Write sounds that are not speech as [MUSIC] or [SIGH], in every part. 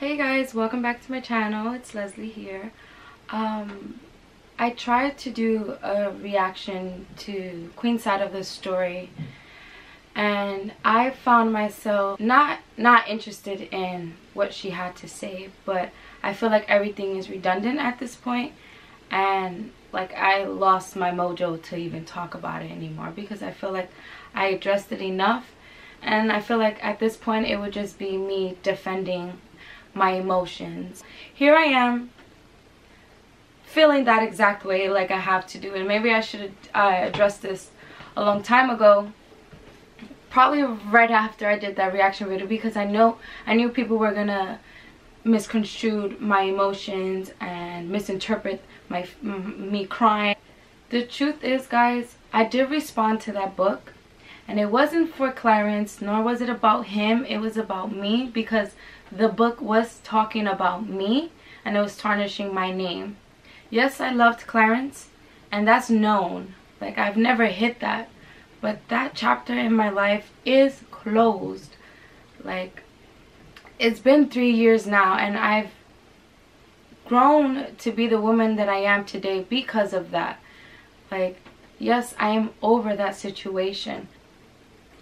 Hey guys, welcome back to my channel. It's Leslie here. Um, I tried to do a reaction to Queen's side of the story and I found myself not not interested in what she had to say but I feel like everything is redundant at this point and like I lost my mojo to even talk about it anymore because I feel like I addressed it enough and I feel like at this point it would just be me defending my emotions. Here I am feeling that exact way like I have to do and maybe I should uh, address this a long time ago probably right after I did that reaction video because I know I knew people were gonna misconstrue my emotions and misinterpret my me crying the truth is guys I did respond to that book and it wasn't for Clarence nor was it about him it was about me because the book was talking about me and it was tarnishing my name. Yes, I loved Clarence and that's known. Like I've never hit that. But that chapter in my life is closed. Like it's been three years now and I've grown to be the woman that I am today because of that. Like, yes, I am over that situation.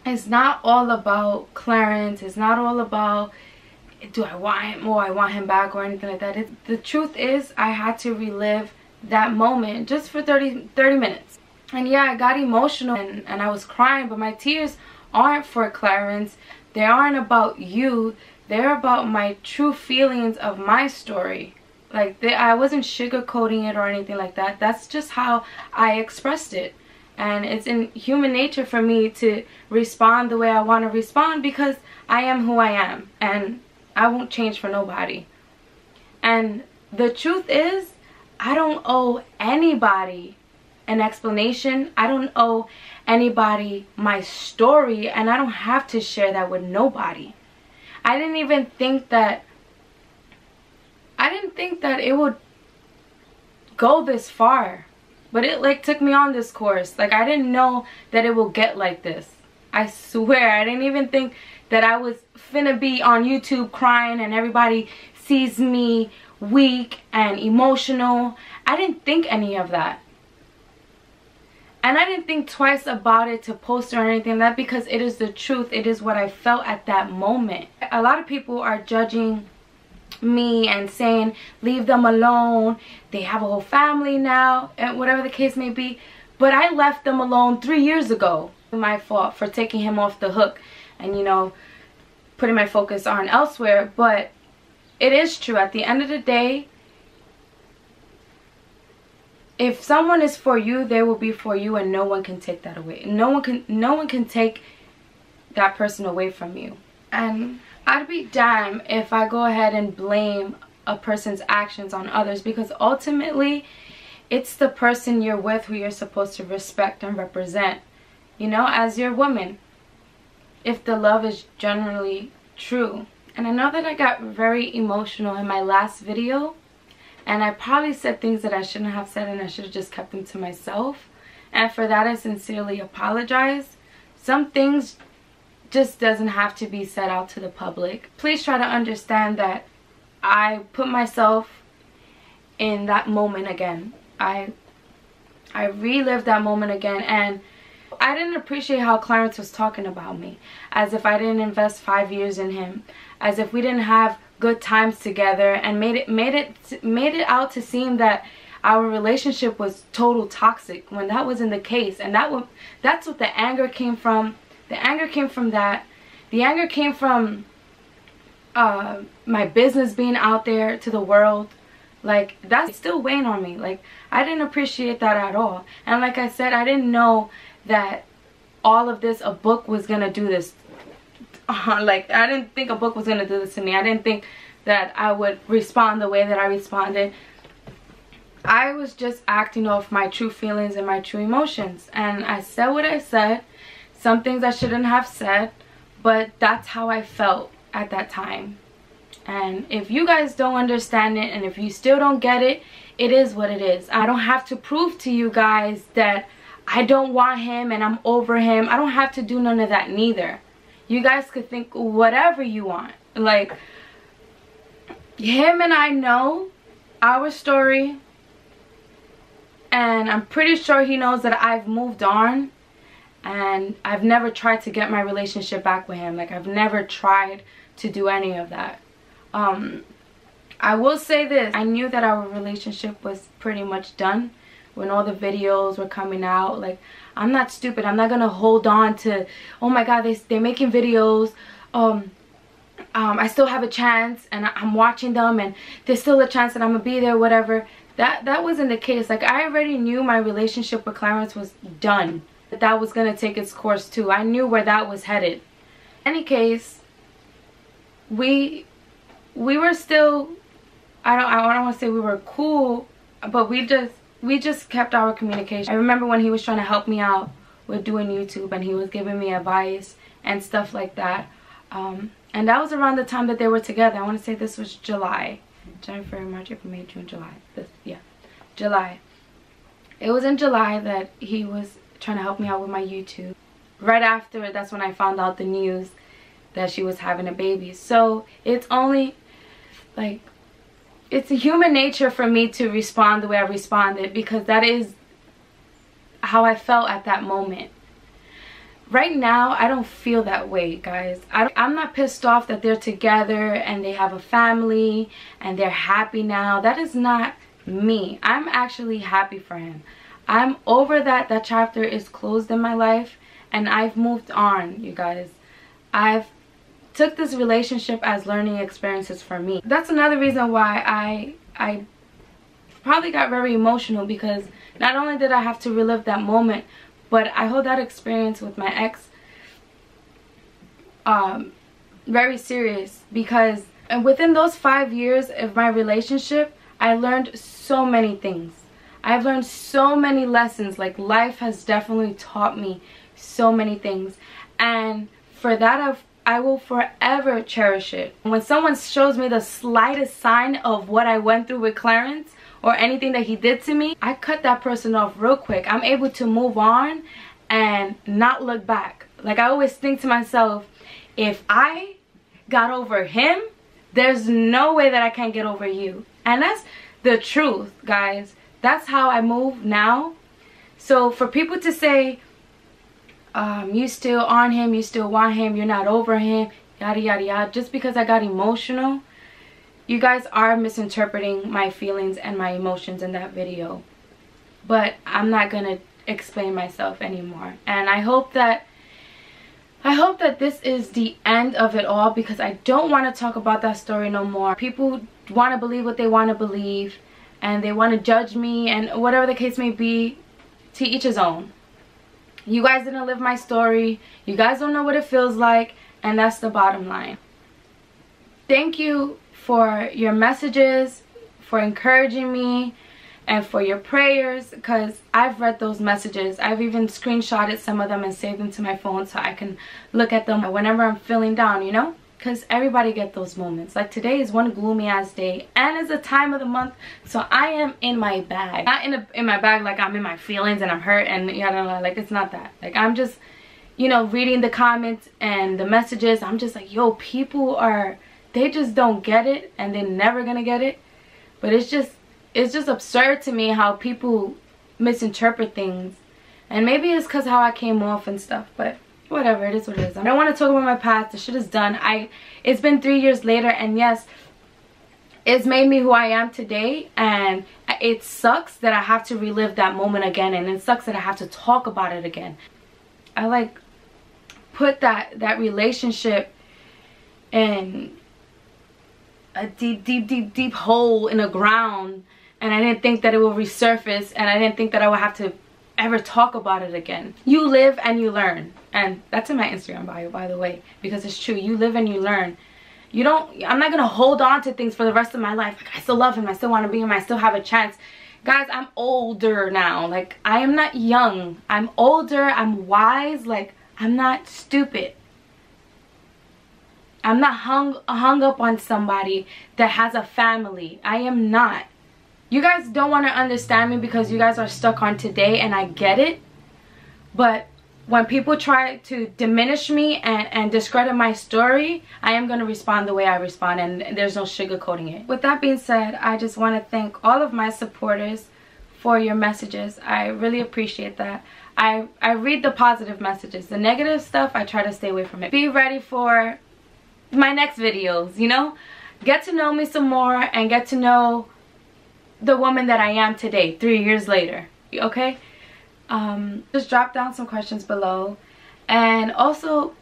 It's not all about Clarence. It's not all about do I want him or I want him back or anything like that. It, the truth is I had to relive that moment just for 30, 30 minutes. And yeah, I got emotional and, and I was crying, but my tears aren't for Clarence. They aren't about you. They're about my true feelings of my story. Like, they, I wasn't sugarcoating it or anything like that. That's just how I expressed it. And it's in human nature for me to respond the way I want to respond because I am who I am. And I won't change for nobody. And the truth is, I don't owe anybody an explanation. I don't owe anybody my story and I don't have to share that with nobody. I didn't even think that I didn't think that it would go this far. But it like took me on this course. Like I didn't know that it will get like this. I swear, I didn't even think that I was finna be on YouTube crying and everybody sees me weak and emotional. I didn't think any of that. And I didn't think twice about it to post or anything that because it is the truth. It is what I felt at that moment. A lot of people are judging me and saying leave them alone. They have a whole family now and whatever the case may be. But I left them alone three years ago. My fault for taking him off the hook and you know putting my focus on elsewhere but it is true at the end of the day if someone is for you they will be for you and no one can take that away no one can no one can take that person away from you and i'd be damned if i go ahead and blame a person's actions on others because ultimately it's the person you're with who you're supposed to respect and represent you know as your woman if the love is generally true. And I know that I got very emotional in my last video and I probably said things that I shouldn't have said and I should have just kept them to myself. And for that I sincerely apologize. Some things just doesn't have to be set out to the public. Please try to understand that I put myself in that moment again. I I relived that moment again and I didn't appreciate how Clarence was talking about me. As if I didn't invest five years in him. As if we didn't have good times together and made it made it made it out to seem that our relationship was total toxic when that wasn't the case and that was that's what the anger came from the anger came from that the anger came from uh, my business being out there to the world like that's still weighing on me like i didn't appreciate that at all and like i said i didn't know that all of this, a book was going to do this. [LAUGHS] Like, I didn't think a book was going to do this to me. I didn't think that I would respond the way that I responded. I was just acting off my true feelings and my true emotions. And I said what I said. Some things I shouldn't have said. But that's how I felt at that time. And if you guys don't understand it and if you still don't get it, it is what it is. I don't have to prove to you guys that I don't want him and I'm over him. I don't have to do none of that neither. You guys could think whatever you want. Like, him and I know our story and I'm pretty sure he knows that I've moved on and I've never tried to get my relationship back with him. Like I've never tried to do any of that. Um I will say this. I knew that our relationship was pretty much done when all the videos were coming out. Like I'm not stupid. I'm not gonna hold on to oh my god they, they're making videos. Um um, I still have a chance and I'm watching them and there's still a chance that I'm gonna be there whatever. That that wasn't the case. Like I already knew my relationship with Clarence was done that that was gonna take its course too. I knew where that was headed. Any case we we were still I don't I don't want to say we were cool but we just we just kept our communication. I remember when he was trying to help me out with doing YouTube and he was giving me advice and stuff like that. Um, and that was around the time that they were together. I want to say this was July. January, March, April, May, June, July. This, yeah, July. It was in July that he was trying to help me out with my YouTube. Right after, that's when I found out the news that she was having a baby. So it's only like it's a human nature for me to respond the way I responded because that is how I felt at that moment. Right now i don't feel that way guys. I, i'm not pissed off that they're together and they have a family and they're happy now. That is not me. I'm actually happy for him i'm over that. That chapter is closed in my life and i've moved on you guys. I've took this relationship as learning experiences for me. That's another reason why i i probably got very emotional because not only did i have to relive that moment but I hold that experience with my ex um, very serious because and within those five years of my relationship, I learned so many things. I've learned so many lessons. Like life has definitely taught me so many things. And for that, I've, I will forever cherish it. When someone shows me the slightest sign of what I went through with Clarence, or anything that he did to me, I cut that person off real quick. I'm able to move on and not look back. Like I always think to myself, if I got over him, there's no way that I can't get over you. And that's the truth, guys. That's how I move now. So for people to say, um, you still on him, you still want him, you're not over him, yada yada yada, just because I got emotional, you guys are misinterpreting my feelings and my emotions in that video but i'm not gonna explain myself anymore and i hope that I hope that this is the end of it all because I don't want to talk about that story no more. People want to believe what they want to believe and they want to judge me and whatever the case may be, to each his own. You guys didn't live my story. You guys don't know what it feels like and that's the bottom line. Thank you for your messages, for encouraging me, and for your prayers because I've read those messages. I've even screenshotted some of them and saved them to my phone so I can look at them whenever I'm feeling down, you know? Because everybody get those moments. Like today is one gloomy ass day and it's the time of the month so I am in my bag. Not in, a, in my bag like I'm in my feelings and I'm hurt and yada like it's not that. Like I'm just, you know, reading the comments and the messages. I'm just like, yo, people are they just don't get it and they're never gonna get it but it's just it's just absurd to me how people misinterpret things and maybe it's because how I came off and stuff but whatever it is what it is. I don't want to talk about my past. The shit is done. I it's been three years later and yes it's made me who I am today and it sucks that I have to relive that moment again and it sucks that I have to talk about it again. I like put that that relationship in a deep, deep, deep, deep hole in the ground and I didn't think that it would resurface and I didn't think that I would have to ever talk about it again. You live and you learn. And that's in my Instagram bio, by the way, because it's true. You live and you learn. You don't, I'm not going to hold on to things for the rest of my life. Like, I still love him. I still want to be him. I still have a chance. Guys, I'm older now. Like, I am not young. I'm older. I'm wise. Like, I'm not stupid. I'm not hung hung up on somebody that has a family. I am not. You guys don't want to understand me because you guys are stuck on today and I get it. But when people try to diminish me and, and discredit my story, I am going to respond the way I respond and there's no sugarcoating it. With that being said, I just want to thank all of my supporters for your messages. I really appreciate that. I, I read the positive messages. The negative stuff, I try to stay away from it. Be ready for my next videos, you know? Get to know me some more and get to know the woman that I am today, three years later, okay? um, just drop down some questions below. And also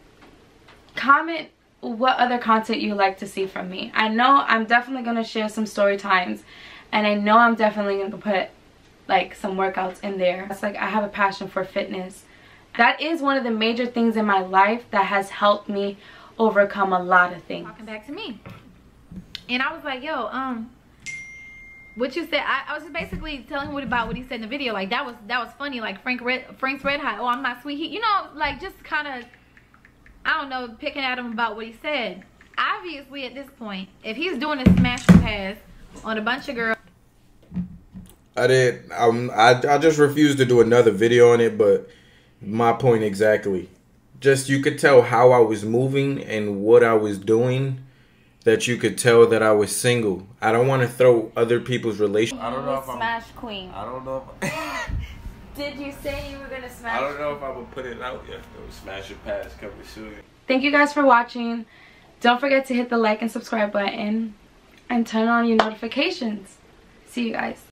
comment what other content you like to see from me. I know i'm definitely going to share some story times and i know i'm definitely going to put like some workouts in there. It's like i have a passion for fitness. That is one of the major things in my life that has helped me overcome a lot of things. Talking back to me. And i was like yo um what you said I, I, was just basically telling him about what he said in the video like that was that was funny like frank red frank's red hot oh i'm not sweet he you know like just kind of i don't know picking at him about what he said. Obviously at this point if he's doing a smash pass on a bunch of girls i did um i, I just refused to do another video on it but my point exactly. Just you could tell how i was moving and what i was doing that you could tell that I was single. I don't want to throw other people's relations. I don't know if smash I'm, queen. I don't know. If [LAUGHS] Did you say you were gonna smash? I don't know if I would put it out yet. Though. Smash your pass coming soon. Thank you guys for watching. Don't forget to hit the like and subscribe button and turn on your notifications. See you guys.